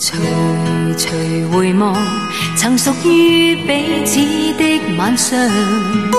徐徐回望曾属于彼此的晚上。